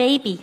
baby.